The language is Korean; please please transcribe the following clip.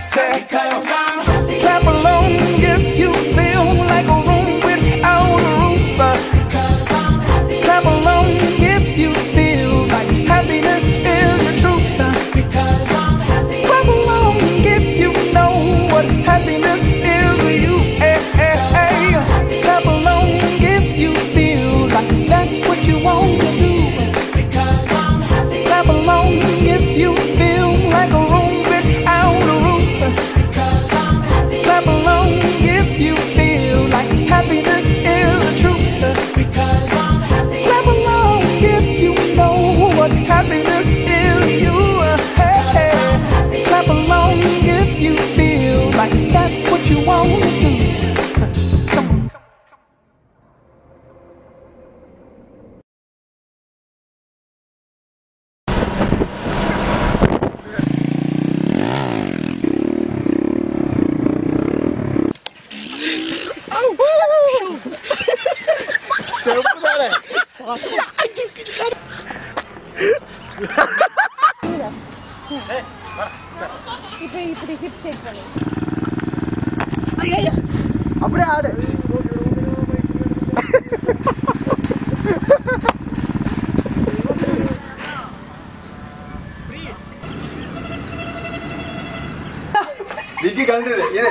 Seca, eu ఇప్పుడు ఇప్పుడు హిప్ చేయాలి అప్పుడే ఆడే 미끼 강대네 얘네